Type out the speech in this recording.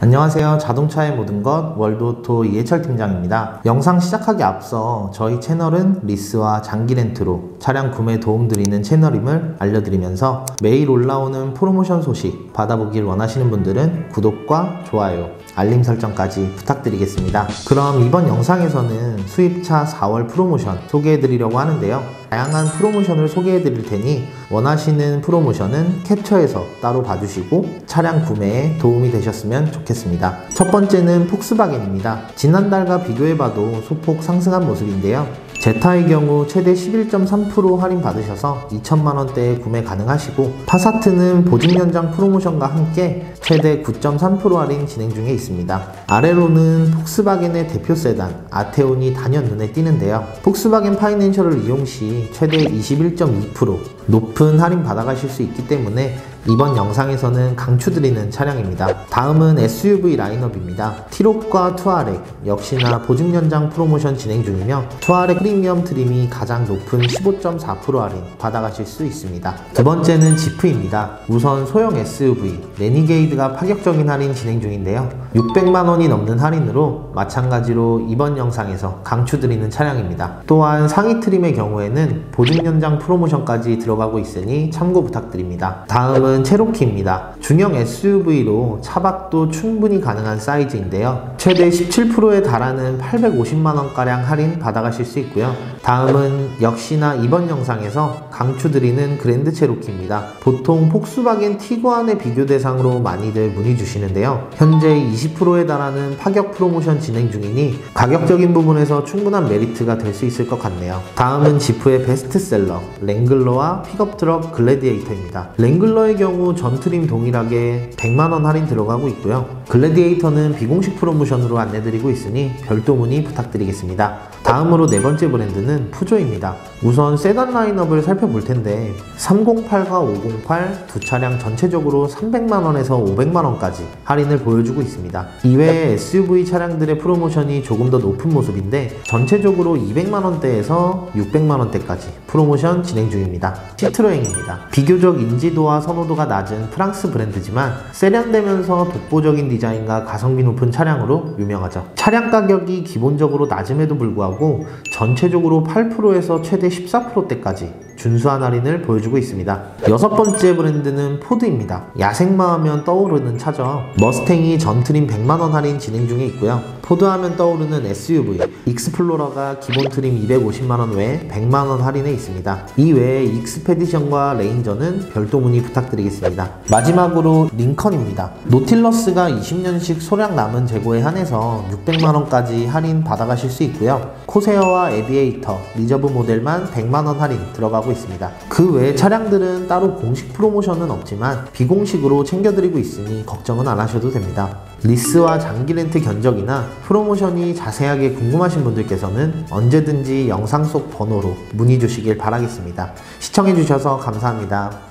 안녕하세요. 자동차의 모든 것 월드오토 이해철 팀장입니다. 영상 시작하기 앞서 저희 채널은 리스와 장기 렌트로 차량 구매 도움 드리는 채널임을 알려드리면서 매일 올라오는 프로모션 소식 받아보길 원하시는 분들은 구독과 좋아요, 알림 설정까지 부탁드리겠습니다. 그럼 이번 영상에서는 수입차 4월 프로모션 소개해드리려고 하는데요. 다양한 프로모션을 소개해 드릴 테니 원하시는 프로모션은 캡처해서 따로 봐주시고 차량 구매에 도움이 되셨으면 좋겠습니다. 첫 번째는 폭스바겐입니다. 지난달과 비교해봐도 소폭 상승한 모습인데요. 제타의 경우 최대 11.3% 할인 받으셔서 2천만 원대에 구매 가능하시고 파사트는 보증 연장 프로모션과 함께 최대 9.3% 할인 진행 중에 있습니다. 아래로는 폭스바겐의 대표 세단 아테온이 단연 눈에 띄는데요. 폭스바겐 파이낸셜을 이용 시 최대 21.2% 높은 할인 받아가실 수 있기 때문에 이번 영상에서는 강추드리는 차량입니다. 다음은 SUV 라인업입니다. 티록과 투아렉 역시나 보증 연장 프로모션 진행 중이며 투아렉 프리미엄 trim이 가장 높은 15.4% 할인 받아가실 수 있습니다. 두 번째는 지프입니다. 우선 소형 SUV 레니게이드가 파격적인 할인 진행 중인데요. 600만 원이 넘는 할인으로 마찬가지로 이번 영상에서 강추드리는 차량입니다. 또한 상위 trim의 경우에는 보증 연장 프로모션까지 들어가고 있으니 참고 부탁드립니다. 다음은 다음은 체로키입니다. 중형 SUV로 차박도 충분히 가능한 사이즈인데요. 최대 17%에 달하는 850만원가량 할인 받아가실 수 있고요. 다음은 역시나 이번 영상에서 강추드리는 그랜드 체로키입니다. 보통 폭스바겐 티구안의 비교 대상으로 많이들 문의 주시는데요. 현재 20%에 달하는 파격 프로모션 진행 중이니 가격적인 부분에서 충분한 메리트가 될 수 있을 것 같네요. 다음은 지프의 베스트셀러 랭글러와 픽업 트럭 글래디에이터입니다. 랭글러의 경우 전 트림 동일하게 100만원 할인 들어가고 있고요. 글래디에이터는 비공식 프로모션으로 안내드리고 있으니 별도 문의 부탁드리겠습니다. 다음으로 네 번째 브랜드는 푸조입니다. 우선 세단 라인업을 살펴볼 텐데 308과 508 두 차량 전체적으로 300만원에서 500만원까지 할인을 보여주고 있습니다. 이외에 SUV 차량들의 프로모션이 조금 더 높은 모습인데 전체적으로 200만원대에서 600만원대까지 프로모션 진행 중입니다. 시트로엥입니다. 비교적 인지도와 선호 도가 낮은 프랑스 브랜드지만 세련되면서 독보적인 디자인과 가성비 높은 차량으로 유명하죠. 차량 가격이 기본적으로 낮음에도 불구하고 전체적으로 8%에서 최대 14%대까지 준수한 할인을 보여주고 있습니다. 여섯 번째 브랜드는 포드입니다. 야생마 하면 떠오르는 차죠. 머스탱이 전트림 100만원 할인 진행 중에 있고요. 포드 하면 떠오르는 SUV 익스플로러가 기본 트림 250만원 외에 100만원 할인에 있습니다. 이 외에 익스페디션과 레인저는 별도 문의 부탁드리겠습니다. 마지막으로 링컨입니다. 노틸러스가 20년식 소량 남은 재고에 한해서 600만원까지 할인 받아가실 수 있고요. 코세어와 에비에이터, 리저브 모델만 100만원 할인 들어가 고 있습니다. 그 외 차량들은 따로 공식 프로모션은 없지만 비공식으로 챙겨드리고 있으니 걱정은 안 하셔도 됩니다. 리스와 장기 렌트 견적이나 프로모션이 자세하게 궁금하신 분들께서는 언제든지 영상 속 번호로 문의 주시길 바라겠습니다. 시청해주셔서 감사합니다.